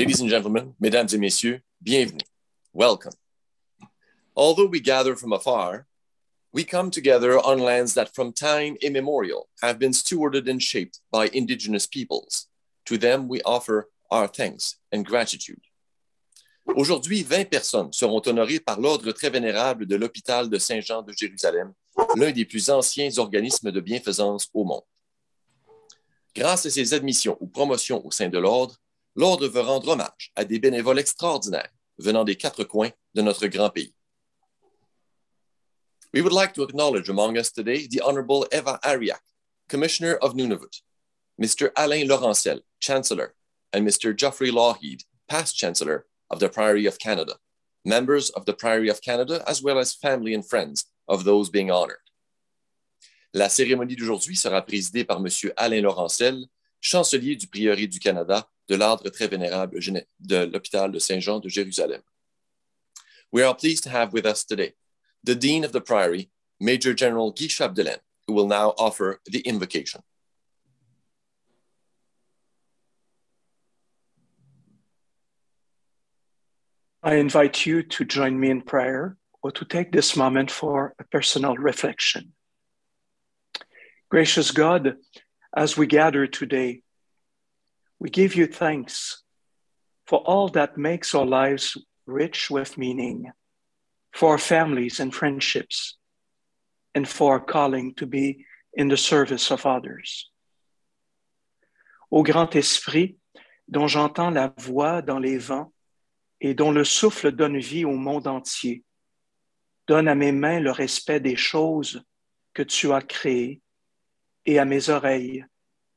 Ladies and gentlemen, mesdames et messieurs, bienvenue. Welcome. Although we gather from afar, we come together on lands that from time immemorial have been stewarded and shaped by indigenous peoples. To them, we offer our thanks and gratitude. Aujourd'hui, 20 personnes seront honorées par l'Ordre très vénérable de l'Hôpital de Saint-Jean de Jérusalem, l'un des plus anciens organismes de bienfaisance au monde. Grâce à ses admissions ou promotions au sein de l'Ordre, l'Ordre veut rendre hommage à des bénévoles extraordinaires venant des quatre coins de notre grand pays. We would like to acknowledge among us today the Honorable Eva Ariak, Commissioner of Nunavut, Mr. Alain Laurencel, Chancellor, and Mr. Geoffrey Lawhead, past Chancellor of the Priory of Canada, members of the Priory of Canada, as well as family and friends of those being honored. La cérémonie d'aujourd'hui sera présidée par M. Alain Laurencel, chancelier du Prieuré du Canada de l'Ordre très vénérable de l'Hôpital de Saint-Jean de Jérusalem. We are pleased to have with us today the Dean of the Priory, Major General Guy Chapdelaine, who will now offer the invocation. I invite you to join me in prayer or to take this moment for a personal reflection. Gracious God, as we gather today, we give you thanks for all that makes our lives rich with meaning, for our families and friendships, and for our calling to be in the service of others. Ô grand esprit, dont j'entends la voix dans les vents, et dont le souffle donne vie au monde entier. Donne à mes mains le respect des choses que tu as créées et à mes oreilles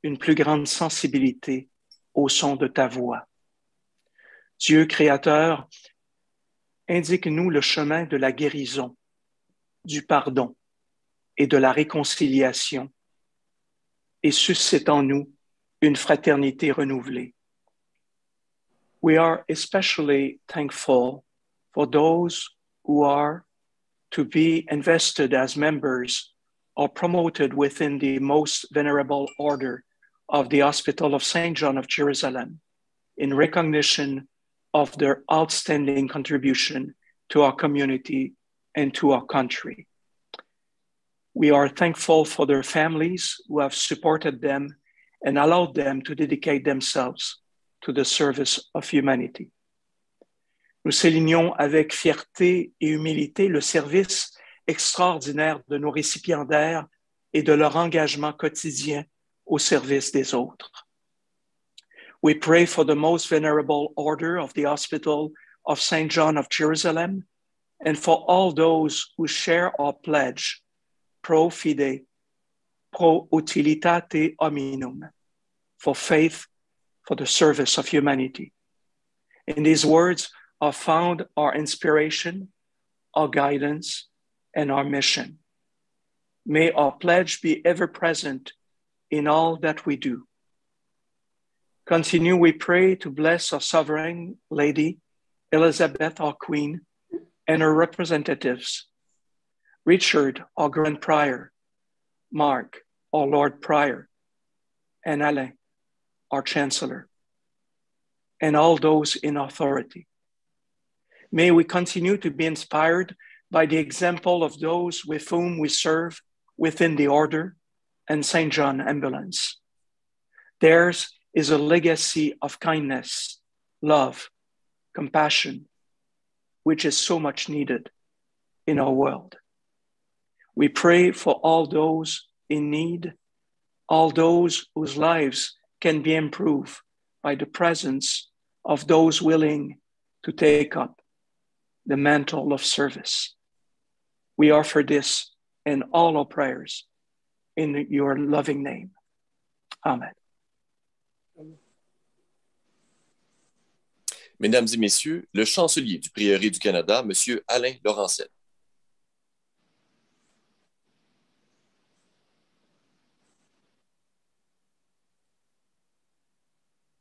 une plus grande sensibilité au son de ta voix. Dieu créateur, indique-nous le chemin de la guérison, du pardon et de la réconciliation et suscite en nous une fraternité renouvelée. we are especially thankful for those who are to be invested as members or promoted within the most venerable order of the Hospital of St. John of Jerusalem in recognition of their outstanding contribution to our community and to our country. We are thankful for their families who have supported them and allowed them to dedicate themselves to the service of humanity. Nous soulignons avec fierté et humilité le service extraordinaire de nos récipiendaires et de leur engagement quotidien au service des autres. We pray for the most venerable order of the Hospital of St. John of Jerusalem and for all those who share our pledge pro fide, pro utilitate hominum, for faith for the service of humanity. In these words are found our inspiration, our guidance, and our mission. May our pledge be ever present in all that we do. Continue, we pray, to bless our sovereign lady, Elizabeth, our queen, and her representatives, Richard, our grand prior, Mark, our Lord prior, and Alain, our chancellor, and all those in authority. May we continue to be inspired by the example of those with whom we serve within the order and St. John Ambulance. Theirs is a legacy of kindness, love, compassion, which is so much needed in our world. We pray for all those in need, all those whose lives can be improved by the presence of those willing to take up the mantle of service. We offer this in all our prayers in your loving name. Amen. Mesdames et messieurs, le chancelier du Prieuré du Canada, M. Alain Laurencelle.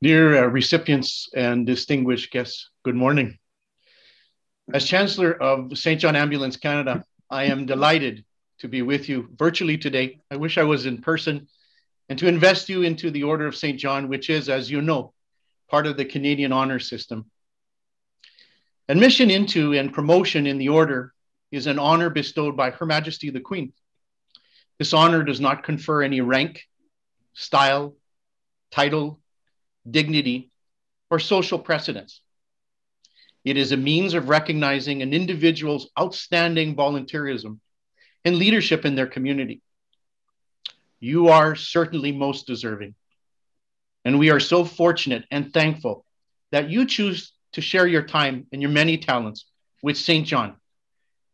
Dear uh, recipients and distinguished guests, good morning. As Chancellor of St. John Ambulance Canada, I am delighted to be with you virtually today. I wish I was in person and to invest you into the Order of St. John, which is, as you know, part of the Canadian honor system. Admission into and promotion in the order is an honor bestowed by Her Majesty the Queen. This honor does not confer any rank, style, title, dignity, or social precedence. It is a means of recognizing an individual's outstanding volunteerism and leadership in their community. You are certainly most deserving. And we are so fortunate and thankful that you choose to share your time and your many talents with St. John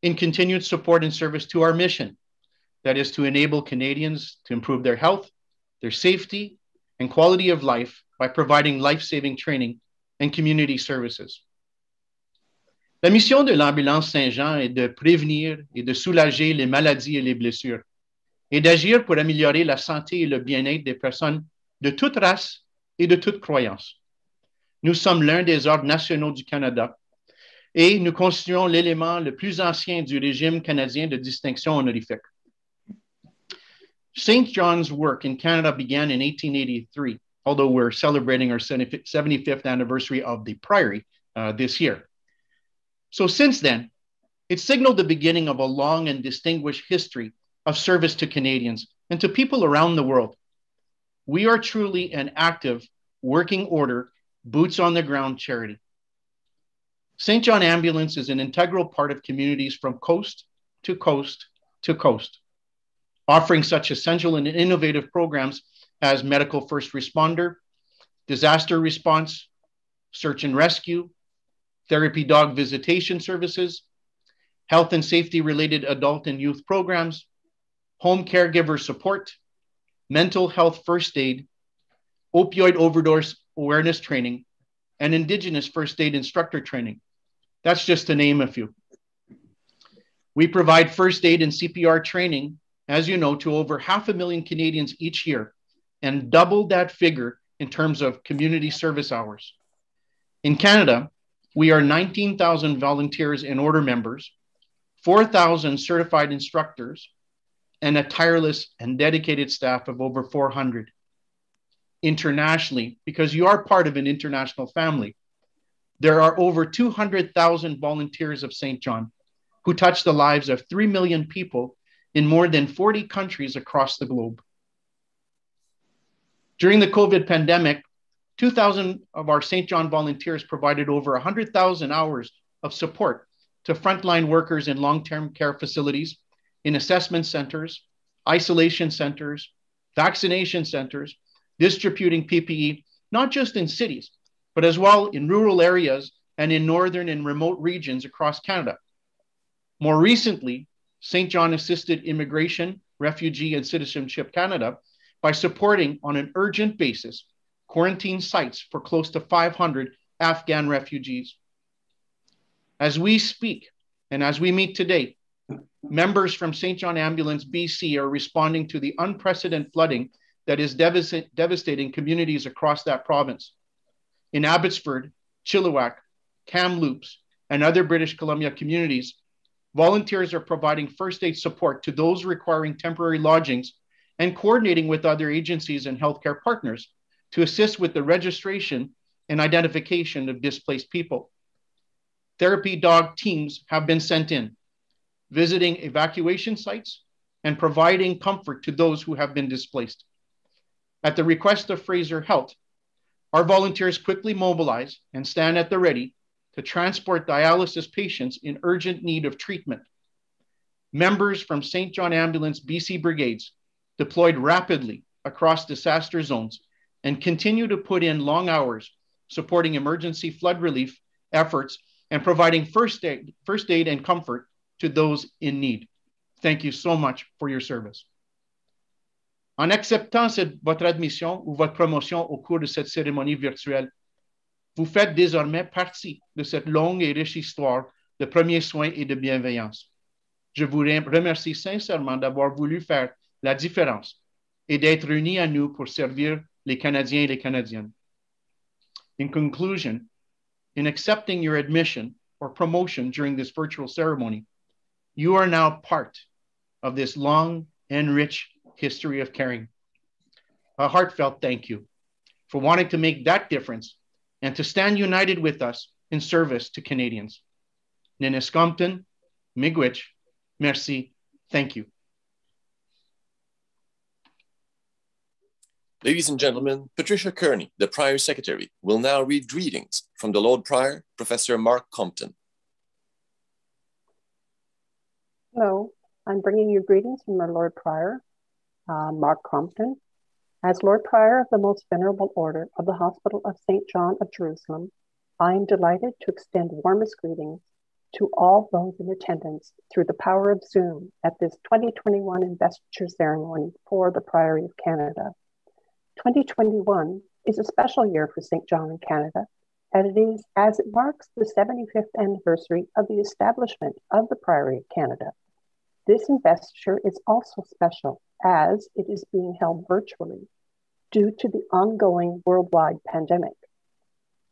in continued support and service to our mission that is to enable Canadians to improve their health, their safety, and quality of life by providing life saving training and community services. La mission de l'ambulance Saint-Jean est de prévenir et de soulager les maladies et les blessures et d'agir pour améliorer la santé et le bien-être des personnes de toute race et de toute croyance. Nous sommes l'un des ordres nationaux du Canada et nous constituons l'élément le plus ancien du régime canadien de distinction honorifique. St. John's work in Canada began in 1883, although we're celebrating our 75th anniversary of the Priory uh, this year. So since then, it signaled the beginning of a long and distinguished history of service to Canadians and to people around the world. We are truly an active, working order, boots on the ground charity. St. John Ambulance is an integral part of communities from coast to coast to coast, offering such essential and innovative programs as medical first responder, disaster response, search and rescue, therapy dog visitation services, health and safety related adult and youth programs, home caregiver support, mental health first aid, opioid overdose awareness training, and Indigenous first aid instructor training. That's just to name a few. We provide first aid and CPR training, as you know, to over half a million Canadians each year and double that figure in terms of community service hours. In Canada, we are 19,000 volunteers and order members, 4,000 certified instructors, and a tireless and dedicated staff of over 400. Internationally, because you are part of an international family, there are over 200,000 volunteers of St. John who touch the lives of 3 million people in more than 40 countries across the globe. During the COVID pandemic, 2,000 of our St. John volunteers provided over 100,000 hours of support to frontline workers in long term care facilities, in assessment centers, isolation centers, vaccination centers, distributing PPE, not just in cities, but as well in rural areas and in northern and remote regions across Canada. More recently, St. John assisted Immigration, Refugee, and Citizenship Canada by supporting on an urgent basis quarantine sites for close to 500 Afghan refugees. As we speak and as we meet today, members from St. John Ambulance BC are responding to the unprecedented flooding that is devastating communities across that province. In Abbotsford, Chilliwack, Kamloops, and other British Columbia communities, volunteers are providing first aid support to those requiring temporary lodgings and coordinating with other agencies and healthcare partners to assist with the registration and identification of displaced people. Therapy dog teams have been sent in, visiting evacuation sites and providing comfort to those who have been displaced. At the request of Fraser Health, our volunteers quickly mobilize and stand at the ready to transport dialysis patients in urgent need of treatment. Members from St. John Ambulance BC Brigades deployed rapidly across disaster zones and continue to put in long hours supporting emergency flood relief efforts and providing first aid, first aid and comfort to those in need. Thank you so much for your service. En acceptant cette, votre admission ou votre promotion au cours de cette cérémonie virtuelle, vous faites désormais partie de cette longue et riche histoire de premiers soins et de bienveillance. Je vous remercie sincèrement d'avoir voulu faire la différence et d'être unis à nous pour servir les Canadiens et les Canadiennes. In conclusion, in accepting your admission or promotion during this virtual ceremony, you are now part of this long and rich history of caring. A heartfelt thank you for wanting to make that difference and to stand united with us in service to Canadians. Ninescompton, Miigwech, merci, thank you. Ladies and gentlemen, Patricia Kearney, the Prior Secretary, will now read greetings from the Lord Prior, Professor Mark Compton. Hello, I'm bringing you greetings from our Lord Prior, uh, Mark Compton. As Lord Prior of the Most Venerable Order of the Hospital of St. John of Jerusalem, I am delighted to extend warmest greetings to all those in attendance through the power of Zoom at this 2021 investiture ceremony for the Priory of Canada. 2021 is a special year for St. John in Canada, as it, is, as it marks the 75th anniversary of the establishment of the Priory of Canada. This investiture is also special as it is being held virtually due to the ongoing worldwide pandemic.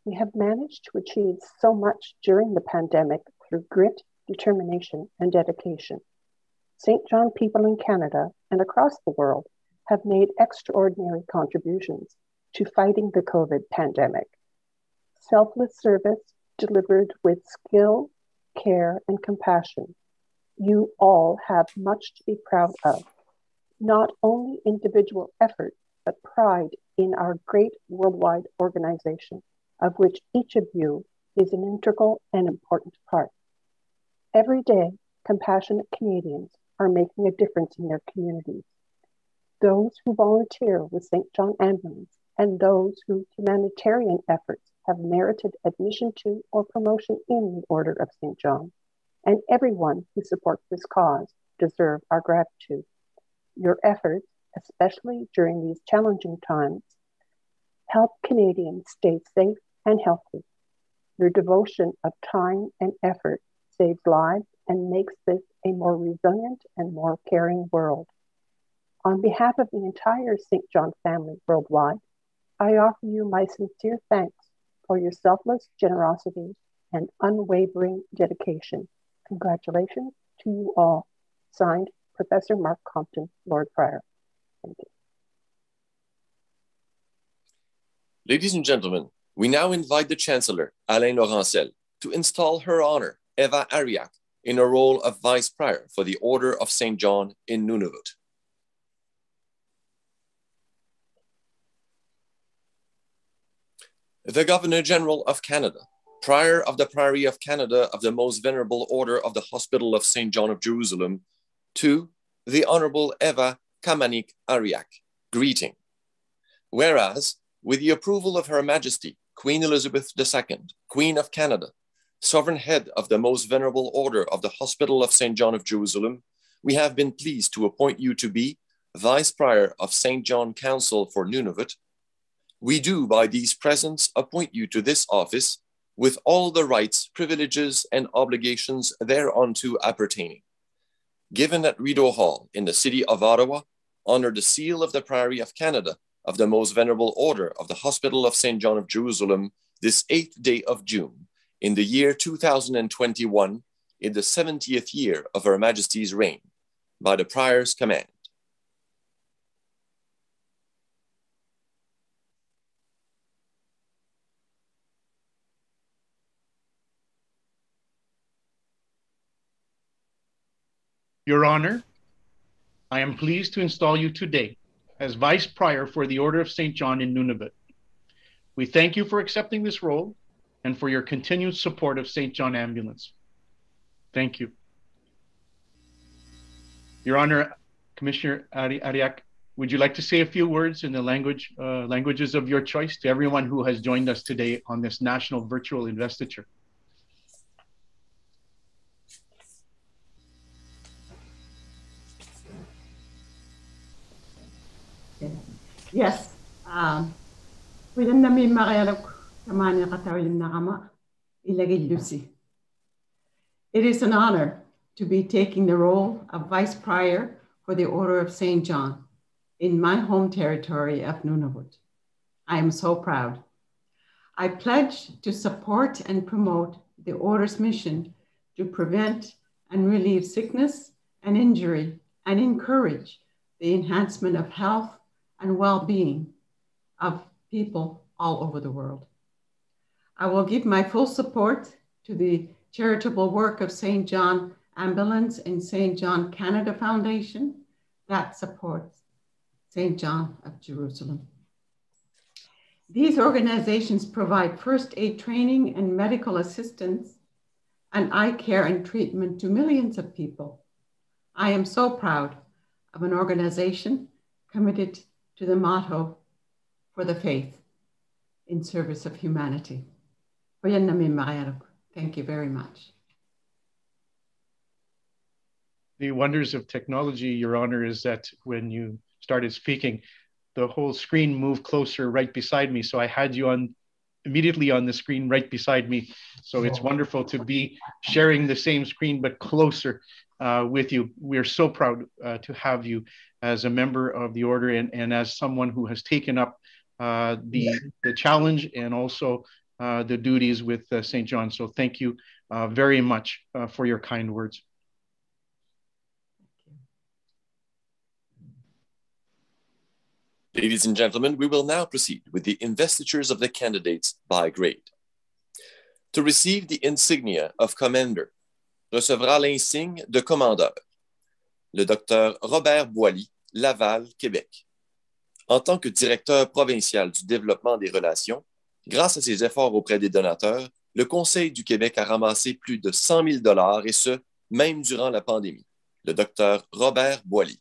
We have managed to achieve so much during the pandemic through grit, determination, and dedication. St. John people in Canada and across the world have made extraordinary contributions to fighting the COVID pandemic. Selfless service delivered with skill, care, and compassion. You all have much to be proud of, not only individual effort, but pride in our great worldwide organization, of which each of you is an integral and important part. Every day, compassionate Canadians are making a difference in their communities those who volunteer with St. John Ambulance, and those whose humanitarian efforts have merited admission to or promotion in the Order of St. John, and everyone who supports this cause deserve our gratitude. Your efforts, especially during these challenging times, help Canadians stay safe and healthy. Your devotion of time and effort saves lives and makes this a more resilient and more caring world. On behalf of the entire St. John family worldwide, I offer you my sincere thanks for your selfless generosity and unwavering dedication. Congratulations to you all. Signed, Professor Mark Compton, Lord Prior. Thank you. Ladies and gentlemen, we now invite the Chancellor, Alain Laurencelle, to install Her Honor, Eva Aariak, in a role of Vice Prior for the Order of St. John in Nunavut. The Governor General of Canada, Prior of the Priory of Canada of the Most Venerable Order of the Hospital of St. John of Jerusalem, to the Honorable Eva Qamaniq Aariak, greeting. Whereas, with the approval of Her Majesty, Queen Elizabeth II, Queen of Canada, Sovereign Head of the Most Venerable Order of the Hospital of St. John of Jerusalem, we have been pleased to appoint you to be Vice Prior of St. John Council for Nunavut we do by these presents appoint you to this office with all the rights, privileges, and obligations thereunto appertaining. Given at Rideau Hall in the city of Ottawa, under the seal of the Priory of Canada of the Most Venerable Order of the Hospital of St. John of Jerusalem, this eighth day of June, in the year 2021, in the 70th year of Her Majesty's reign, by the Prior's command. Your Honor, I am pleased to install you today as Vice Prior for the Order of St. John in Nunavut. We thank you for accepting this role and for your continued support of St. John Ambulance. Thank you. Your Honor, Commissioner Ari Aariak, would you like to say a few words in the language uh, languages of your choice to everyone who has joined us today on this national virtual investiture? Yes. Um, nami kamani nakama Lucy. It is an honor to be taking the role of Vice Prior for the Order of St. John in my home territory of Nunavut. I am so proud. I pledge to support and promote the Order's mission to prevent and relieve sickness and injury and encourage the enhancement of health and well being of people all over the world. I will give my full support to the charitable work of St. John Ambulance and St. John Canada Foundation that supports St. John of Jerusalem. These organizations provide first aid training and medical assistance and eye care and treatment to millions of people. I am so proud of an organization committed to the motto for the faith in service of humanity. Thank you very much. The wonders of technology, Your Honor, is that when you started speaking, the whole screen moved closer right beside me. So I had you on immediately on the screen right beside me. So it's wonderful to be sharing the same screen, but closer uh, with you. We're so proud uh, to have you as a member of the order and, and as someone who has taken up uh, the, the challenge and also uh, the duties with uh, St. John. So thank you uh, very much for your kind words. Ladies and gentlemen, we will now proceed with the investitures of the candidates by grade. To receive the insignia of Commander, recevra l'insigne de Commandeur, le docteur Robert Boily, Laval, Québec. En tant que directeur provincial du développement des relations, grâce à ses efforts auprès des donateurs, le Conseil du Québec a ramassé plus de 100 000 dollars et ce, même durant la pandémie. Le docteur Robert Boily.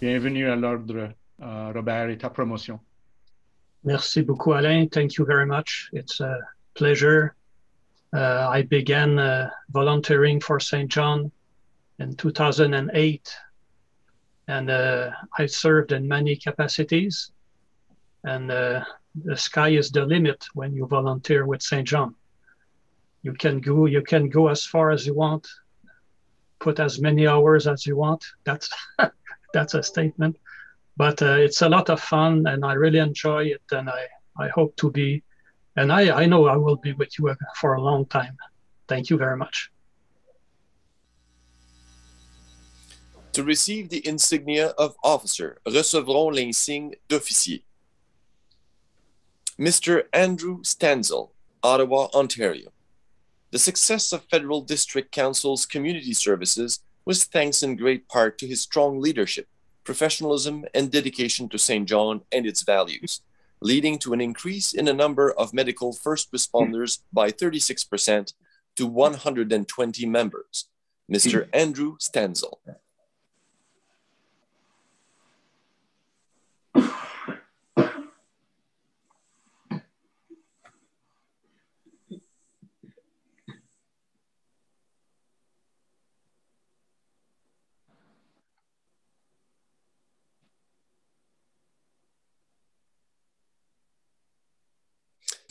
Bienvenue à l'ordre, uh, Robert, et ta promotion. Merci beaucoup, Alain. Thank you very much. It's a pleasure. Uh, I began uh, volunteering for St. John in 2008, and uh, I served in many capacities. And uh, the sky is the limit when you volunteer with St. John. You can go. You can go as far as you want. Put as many hours as you want. That's that's a statement. But uh, it's a lot of fun, and I really enjoy it, and I I hope to be, and I I know I will be with you for a long time. Thank you very much. To receive the insignia of officer, recevront l'insigne d'officier. Mr. Andrew Stanzel, Ottawa, Ontario. The success of Federal District Council's community services was thanks in great part to his strong leadership, professionalism, and dedication to St. John and its values, leading to an increase in the number of medical first responders by 36% to 120 members. Mr. Andrew Stanzel.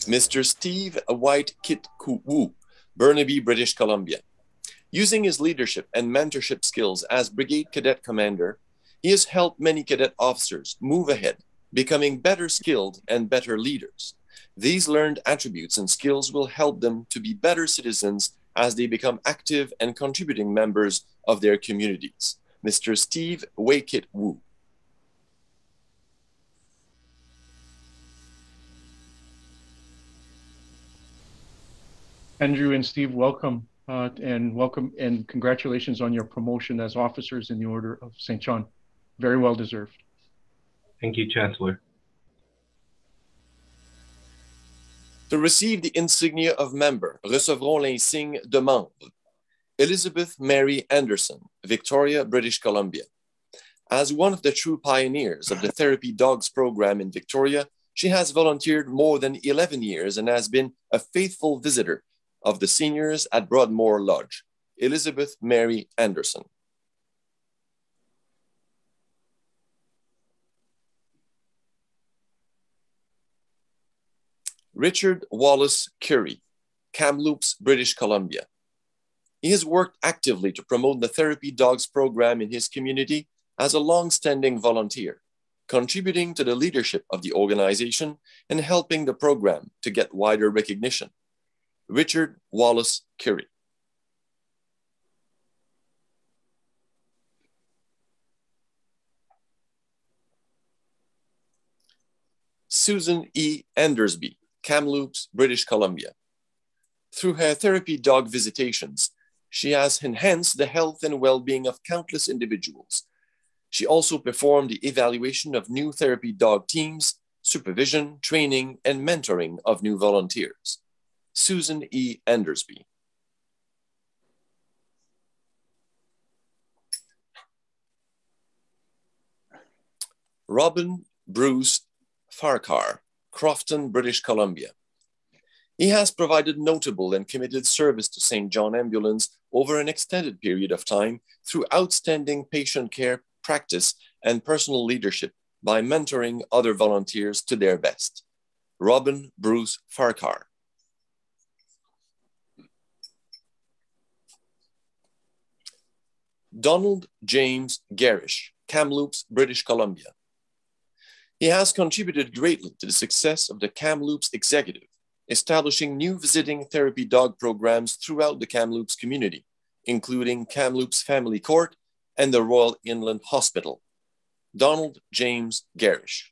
Mr. Steve White Kit Wu, Burnaby, British Columbia. Using his leadership and mentorship skills as Brigade Cadet Commander, he has helped many cadet officers move ahead, becoming better skilled and better leaders. These learned attributes and skills will help them to be better citizens as they become active and contributing members of their communities. Mr. Steve Waykit Wu. Andrew and Steve, welcome uh, and welcome and congratulations on your promotion as officers in the Order of St. John. Very well deserved. Thank you, Chancellor. To receive the insignia of member, recevront l'insigne de membre. Elizabeth Mary Anderson, Victoria, British Columbia. As one of the true pioneers of the Therapy Dogs program in Victoria, she has volunteered more than 11 years and has been a faithful visitor of the seniors at Broadmead Lodge, Elizabeth Mary Anderson. Richard Wallace Curry, Kamloops, British Columbia. He has worked actively to promote the Therapy Dogs program in his community as a long-standing volunteer, contributing to the leadership of the organization and helping the program to get wider recognition. Richard Wallace Curry, Susan E. Endersby, Kamloops, British Columbia. Through her therapy dog visitations, she has enhanced the health and well being of countless individuals. She also performed the evaluation of new therapy dog teams, supervision, training, and mentoring of new volunteers. Susan E. Endersby. Robin Bruce Farquhar, Crofton, British Columbia. He has provided notable and committed service to St. John Ambulance over an extended period of time through outstanding patient care practice and personal leadership by mentoring other volunteers to their best. Robin Bruce Farquhar. Donald James Garish, Kamloops, British Columbia. He has contributed greatly to the success of the Kamloops Executive, establishing new visiting therapy dog programs throughout the Kamloops community, including Kamloops Family Court and the Royal Inland Hospital. Donald James Garish.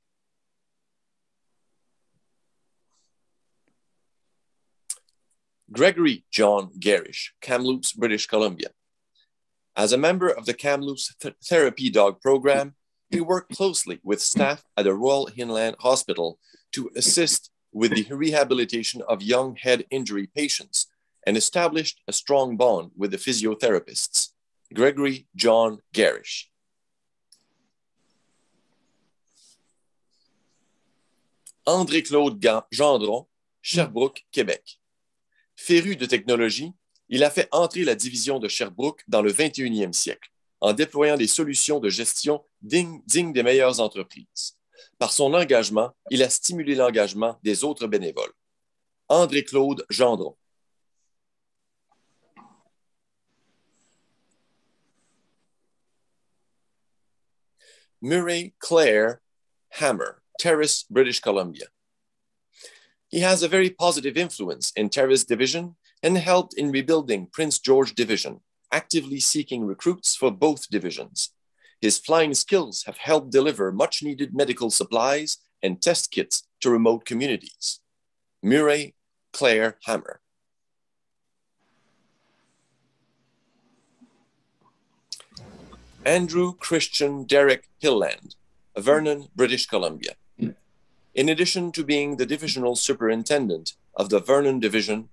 Gregory John Garish, Kamloops, British Columbia. As a member of the Kamloops Th Therapy Dog Program, he worked closely with staff at the Royal Inland Hospital to assist with the rehabilitation of young head injury patients and established a strong bond with the physiotherapists. Gregory John Garish. André-Claude Gendron, Sherbrooke, Québec. Féru de technologie, il a fait entrer la division de Sherbrooke dans le 21e siècle en déployant des solutions de gestion dignes, des meilleures entreprises. Par son engagement, il a stimulé l'engagement des autres bénévoles. André-Claude Gendron. Murray Claire Hammer, Terrace, British Columbia. He has a very positive influence in Terrace Division and helped in rebuilding Prince George Division, actively seeking recruits for both divisions. His flying skills have helped deliver much needed medical supplies and test kits to remote communities. Murray Claire Hammer. Andrew Christian Derek Hilland, Vernon, British Columbia. In addition to being the divisional superintendent of the Vernon Division,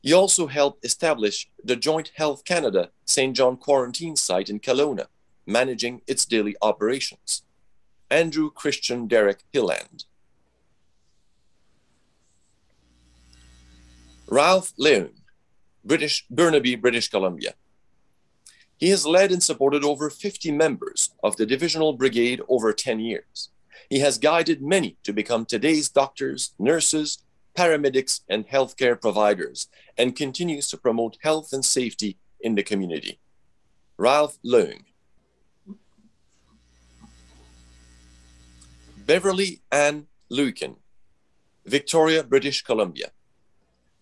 he also helped establish the Joint Health Canada St. John quarantine site in Kelowna, managing its daily operations. Andrew Christian Derek Hilland. Ralph Leung, British Burnaby, British Columbia. He has led and supported over 50 members of the divisional brigade over 10 years. He has guided many to become today's doctors, nurses, paramedics, and healthcare providers, and continues to promote health and safety in the community. Ralph Leung. Beverly Ann Lucan, Victoria, British Columbia.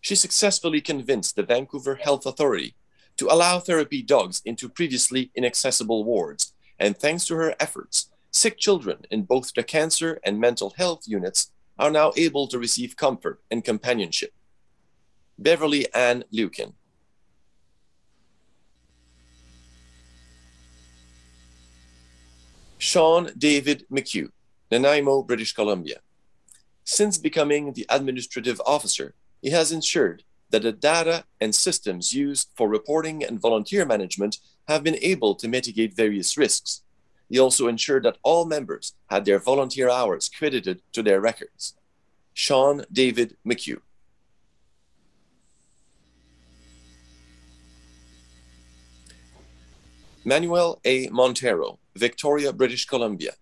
She successfully convinced the Vancouver Health Authority to allow therapy dogs into previously inaccessible wards, and thanks to her efforts, sick children in both the cancer and mental health units are now able to receive comfort and companionship. Beverly Ann Lukin. Sean David McHugh, Nanaimo, British Columbia. Since becoming the administrative officer, he has ensured that the data and systems used for reporting and volunteer management have been able to mitigate various risks. He also ensured that all members had their volunteer hours credited to their records. Sean David McHugh. Manuel A. Montero, Victoria, British Columbia.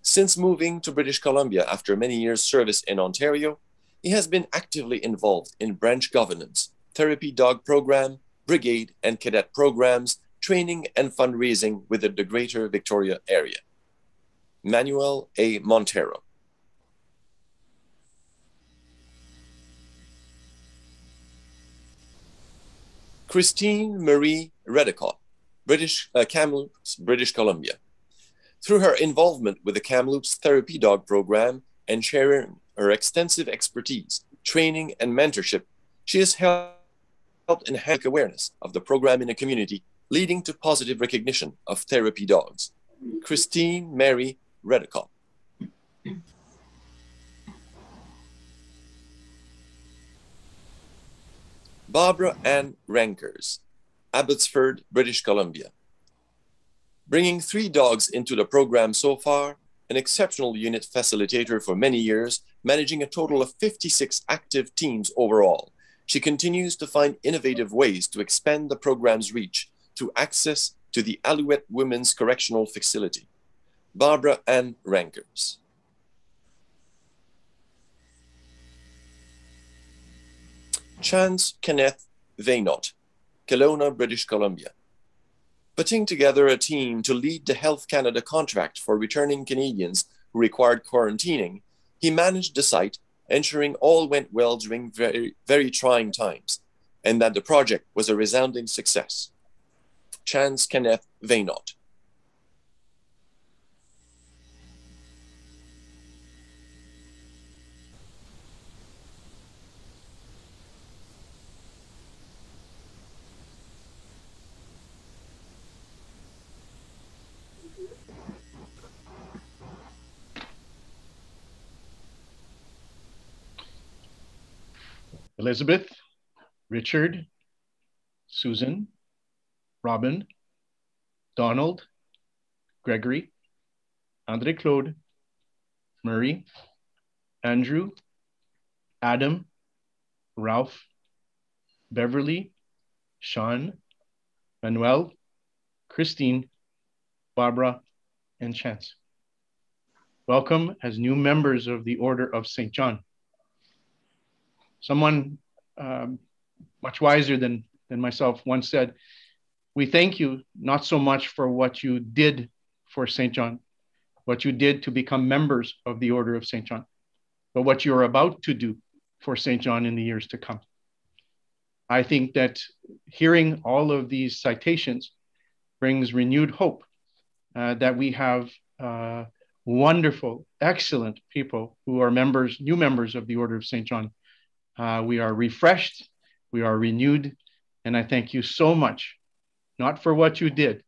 Since moving to British Columbia after many years' service in Ontario, he has been actively involved in branch governance, therapy dog program, brigade and cadet programs, training and fundraising within the Greater Victoria area. Manuel A. Montero. Christine Marie Redicott, British uh, Kamloops, British Columbia. Through her involvement with the Kamloops Therapy Dog Program, and sharing her extensive expertise, training, and mentorship, she has helped enhance awareness of the program in the community, leading to positive recognition of therapy dogs. Christine Mary Redicott. Barbara Ann Rankers, Abbotsford, British Columbia. Bringing three dogs into the program so far, an exceptional unit facilitator for many years, managing a total of 56 active teams overall. She continues to find innovative ways to expand the program's reach through access to the Alouette Women's Correctional Facility. Barbara Ann Rankers. Chance Kenneth Vaynot, Kelowna, British Columbia. Putting together a team to lead the Health Canada contract for returning Canadians who required quarantining, he managed the site, ensuring all went well during very, very trying times, and that the project was a resounding success. Chance Kenneth Vaynot. Elizabeth, Richard, Susan, Robin, Donald, Gregory, Andre Claude, Murray, Andrew, Adam, Ralph, Beverly, Sean, Manuel, Christine, Barbara, and Chance. Welcome as new members of the Order of St. John. Someone um, much wiser than, than myself once said, We thank you not so much for what you did for St. John, what you did to become members of the Order of St. John, but what you're about to do for St. John in the years to come. I think that hearing all of these citations brings renewed hope uh, that we have uh, wonderful, excellent people who are members, new members of the Order of St. John uh, we are refreshed, we are renewed, and I thank you so much, not for what you did,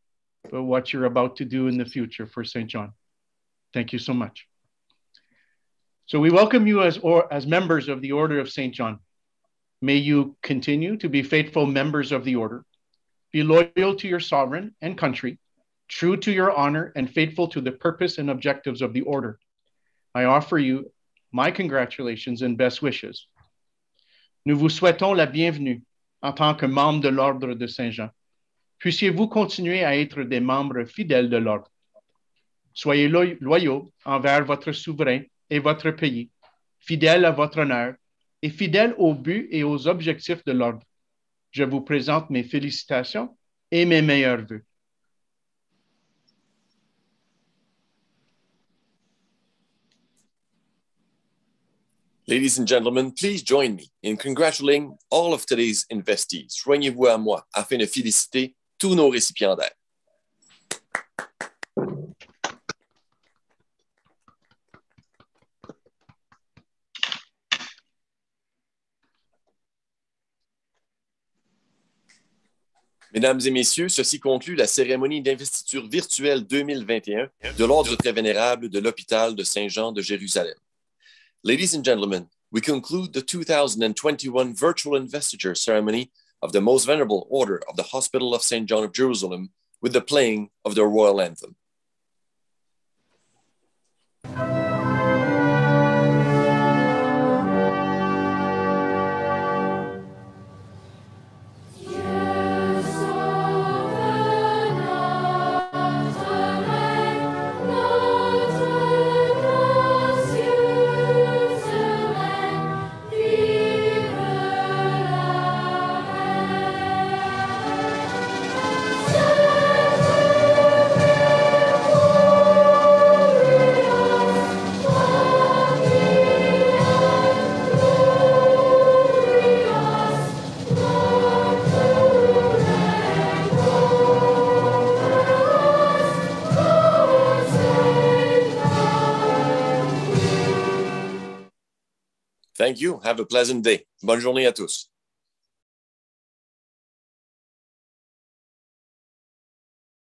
but what you're about to do in the future for St. John. Thank you so much. So we welcome you as, or, as members of the Order of St. John. May you continue to be faithful members of the order, be loyal to your sovereign and country, true to your honor, and faithful to the purpose and objectives of the order. I offer you my congratulations and best wishes Nous vous souhaitons la bienvenue en tant que membre de l'Ordre de Saint-Jean. Puissiez-vous continuer à être des membres fidèles de l'Ordre. Soyez loyaux envers votre souverain et votre pays, fidèles à votre honneur et fidèles au but et aux objectifs de l'Ordre. Je vous présente mes félicitations et mes meilleurs voeux. Ladies and gentlemen, please join me in congratulating all of today's investees. Joignez-vous à moi afin de féliciter tous nos récipiendaires. Mesdames et messieurs, ceci conclut la cérémonie d'investiture virtuelle 2021 de l'Ordre très vénérable de l'hôpital de Saint-Jean de Jérusalem. Ladies and gentlemen, we conclude the 2021 virtual investiture ceremony of the Most Venerable Order of the Hospital of St. John of Jerusalem with the playing of the royal anthem. Thank you. Have a pleasant day. Bonne journée à tous.